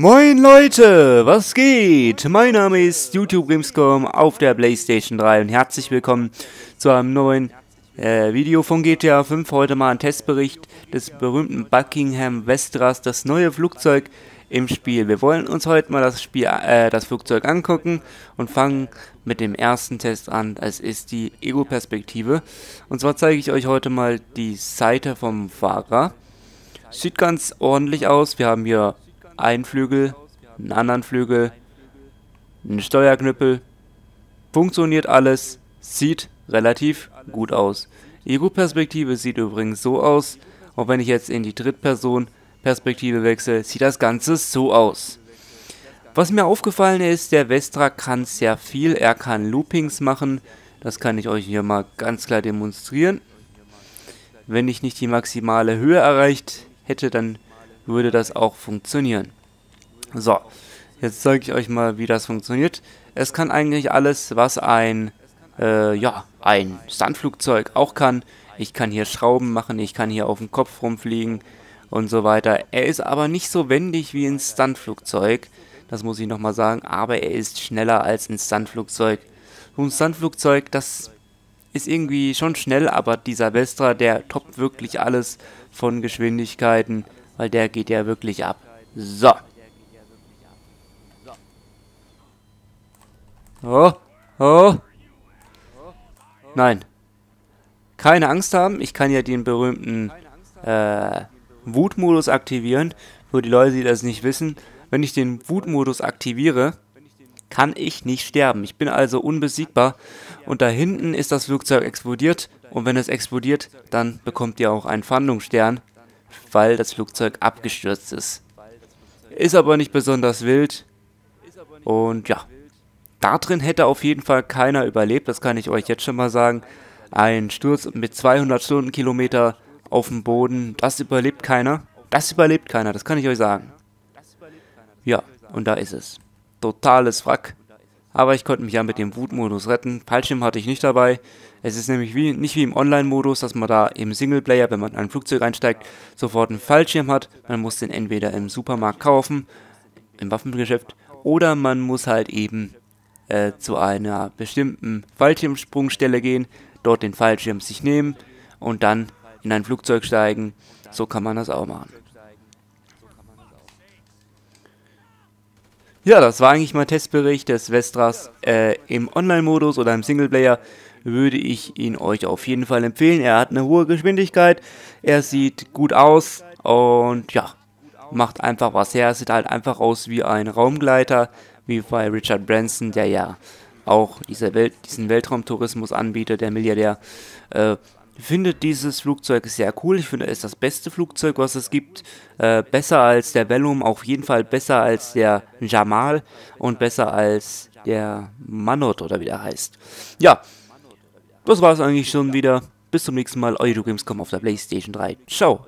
Moin Leute, was geht? Mein Name ist YouTube Gamescom auf der Playstation 3 und herzlich willkommen zu einem neuen äh, Video von GTA 5. Heute mal ein Testbericht des berühmten Buckingham Vestras, das neue Flugzeug im Spiel. Wir wollen uns heute mal das Spiel, äh, das Flugzeug angucken und fangen mit dem ersten Test an. Es ist die Ego-Perspektive. Und zwar zeige ich euch heute mal die Seite vom Fahrer. Sieht ganz ordentlich aus. Wir haben hier einen Flügel, einen anderen Flügel, einen Steuerknüppel. Funktioniert alles, sieht relativ gut aus. Ego-Perspektive sieht übrigens so aus, auch wenn ich jetzt in die Drittperson-Perspektive wechsle, sieht das Ganze so aus. Was mir aufgefallen ist, der Vestra kann sehr viel, er kann Loopings machen, das kann ich euch hier mal ganz klar demonstrieren. Wenn ich nicht die maximale Höhe erreicht hätte, dann würde das auch funktionieren. So, jetzt zeige ich euch mal, wie das funktioniert. Es kann eigentlich alles, was ein, äh, ja, ein Standflugzeug auch kann. Ich kann hier Schrauben machen, ich kann hier auf dem Kopf rumfliegen und so weiter. Er ist aber nicht so wendig wie ein Standflugzeug, das muss ich nochmal sagen, aber er ist schneller als ein Standflugzeug. So ein Standflugzeug, das ist irgendwie schon schnell, aber dieser Vestra, der toppt wirklich alles von Geschwindigkeiten weil der geht ja wirklich ab. So. Oh, oh. Nein. Keine Angst haben, ich kann ja den berühmten äh, Wutmodus aktivieren. Für die Leute, die das nicht wissen, wenn ich den Wutmodus aktiviere, kann ich nicht sterben. Ich bin also unbesiegbar. Und da hinten ist das Flugzeug explodiert. Und wenn es explodiert, dann bekommt ihr auch einen Fahndungsstern weil das Flugzeug abgestürzt ist. Ist aber nicht besonders wild. Und ja, da drin hätte auf jeden Fall keiner überlebt, das kann ich euch jetzt schon mal sagen. Ein Sturz mit 200 Stundenkilometer auf dem Boden, das überlebt keiner. Das überlebt keiner, das kann ich euch sagen. Ja, und da ist es. Totales Wrack. Aber ich konnte mich ja mit dem Wutmodus retten. Fallschirm hatte ich nicht dabei. Es ist nämlich wie, nicht wie im Online-Modus, dass man da im Singleplayer, wenn man in ein Flugzeug einsteigt, sofort einen Fallschirm hat. Man muss den entweder im Supermarkt kaufen, im Waffengeschäft, oder man muss halt eben äh, zu einer bestimmten Fallschirmsprungstelle gehen, dort den Fallschirm sich nehmen und dann in ein Flugzeug steigen. So kann man das auch machen. Ja, das war eigentlich mein Testbericht des Vestras äh, im Online-Modus oder im Singleplayer. Würde ich ihn euch auf jeden Fall empfehlen. Er hat eine hohe Geschwindigkeit, er sieht gut aus und ja, macht einfach was her. Er sieht halt einfach aus wie ein Raumgleiter, wie bei Richard Branson, der ja auch diese Welt, diesen Weltraumtourismus anbietet, der Milliardär. Äh, finde dieses Flugzeug sehr cool. Ich finde, es ist das beste Flugzeug, was es gibt. Äh, besser als der Vellum, auf jeden Fall besser als der Jamal und besser als der Manot oder wie der heißt. Ja, das war es eigentlich schon wieder. Bis zum nächsten Mal, euer Gamescom auf der Playstation 3. Ciao.